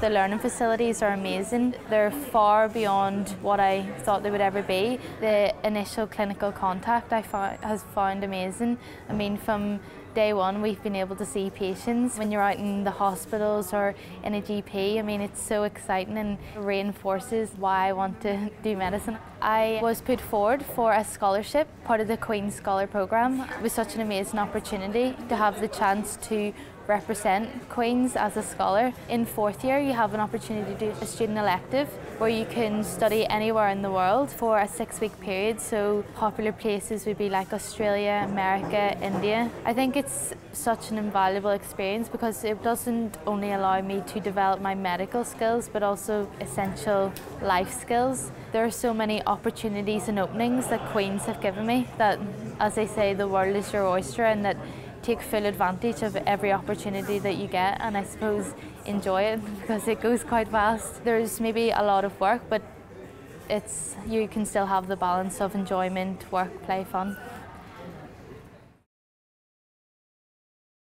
The learning facilities are amazing. They're far beyond what I thought they would ever be. The initial clinical contact I found, has found amazing. I mean, from day one we've been able to see patients when you're out in the hospitals or in a GP. I mean it's so exciting and reinforces why I want to do medicine. I was put forward for a scholarship, part of the Queen's Scholar Programme. It was such an amazing opportunity to have the chance to represent Queen's as a scholar. In fourth year you have an opportunity to do a student elective where you can study anywhere in the world for a six week period so popular places would be like Australia, America, India. I think it's such an invaluable experience because it doesn't only allow me to develop my medical skills but also essential life skills. There are so many opportunities and openings that Queen's have given me that as they say the world is your oyster and that take full advantage of every opportunity that you get and I suppose enjoy it because it goes quite fast. There's maybe a lot of work but it's you can still have the balance of enjoyment, work, play, fun.